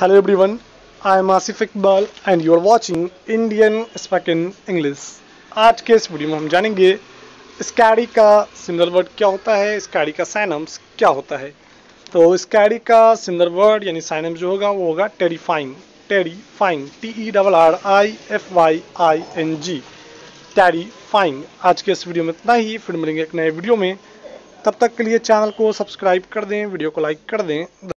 Hello everyone, I am Asif Iqbal and you are watching Indian Spoken English. आज के इस video में हम जानेंगे स्कैडी का सिंगल वर्ड क्या होता है स्कैडी का साइनम्स क्या होता है। तो स्कैडी का सिंगल वर्ड यानी साइनम्स जो होगा वो होगा terrifying terrifying T E double R I F Y I N G terrifying आज के इस वीडियो में इतना ही। फिर मिलेंगे एक नए वीडियो में। तब तक के लिए चैनल को सब्सक्राइब कर दें वीडियो को लाइक कर दें।